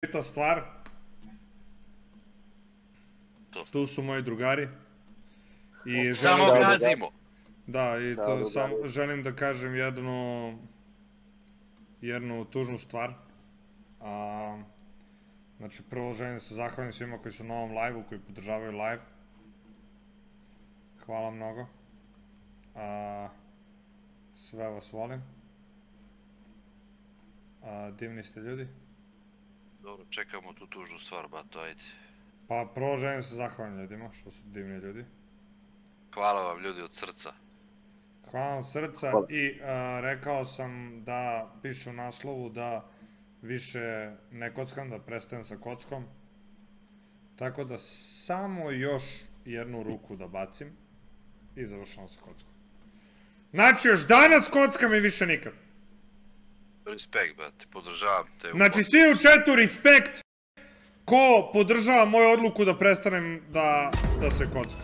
Peta stvar. To. Tu su moji drugari. I Samo želim, da, da. gazimo. da, i Da, to samo želim da kažem jednu jednu tužnu stvar. A, znači prvo želim da se zahvalim svima koji su na ovom live-u, koji podržavaju live. Hvala mnogo. A, sve vas volim. A, divni ste ljudi. Dobro, čekamo tu tužnu stvar, bato, ajde. Pa prvo želim se zahvalim ljudima, što su divni ljudi. Hvala vam ljudi od srca. Hvala vam srca Hvala. i a, rekao sam da piše u naslovu da više ne kockam, da prestajem sa kockom. Tako da samo još jednu ruku da bacim i završavam sa kockom. Znači još danas kockam i više nikad. Respekt, brate, podržavam te. Znači svi u četu respekt ko podržava moju odluku da prestanem da, da se kockam.